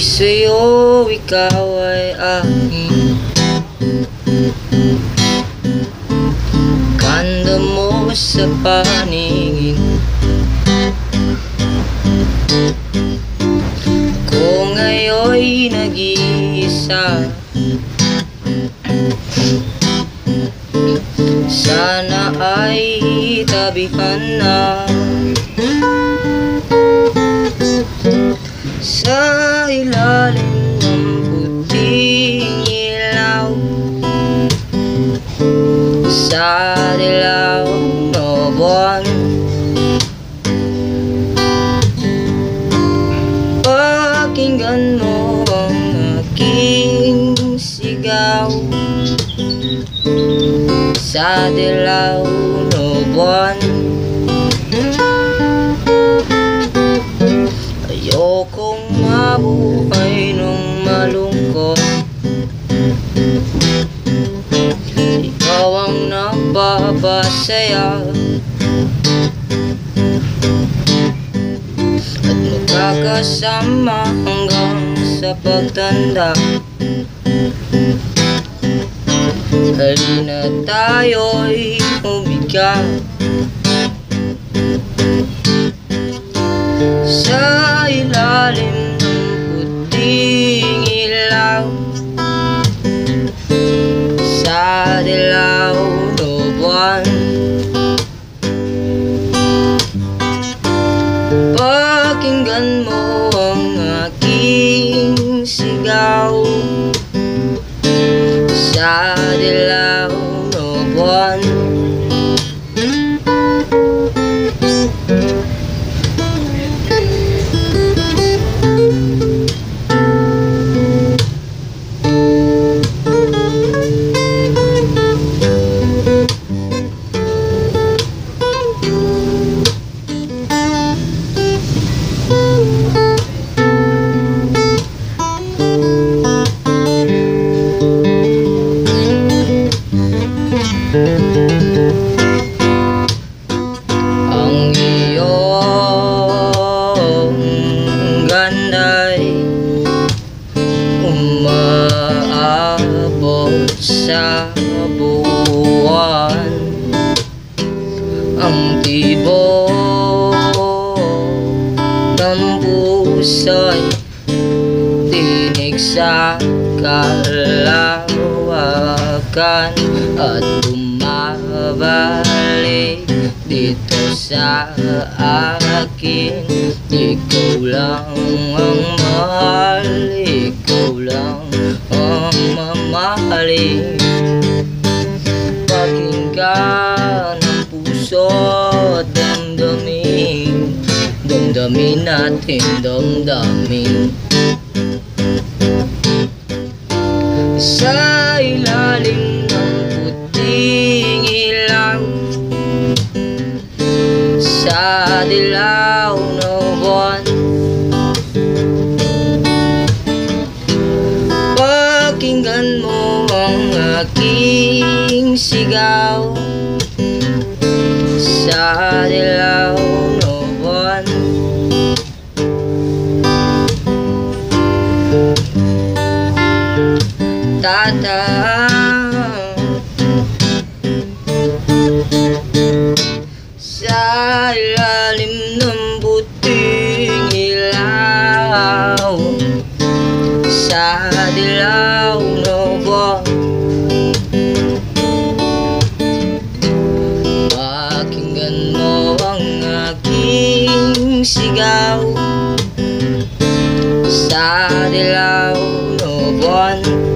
sa'yo, ikaw ay akin Kanda mo sa paningin. Ko ngayon'y nag-iisa. Sana ay tabihan na Sa dilaw na buwan Pakinggan mo ang aking sigaw. Sa dilaw na buwan magkakasama hanggang sa pagtanda. Halina tayo'y umigang Sa na Ang iyong ganda'y umaabot sa buwan. Ang tibo ng puso'y tinig sa kalawakan At bumabalik dito sa akin. Ikaw lang ang mahal Ikaw lang ang mamahalin Pakinggan ang puso at damdamin. Damdamin natin, damdamin. Sa aking sigaw Sa dilaw na buwan. Tata Sa ilalim ng buting ilaw Sa dilaw aking sigaw Sa dilaw buwan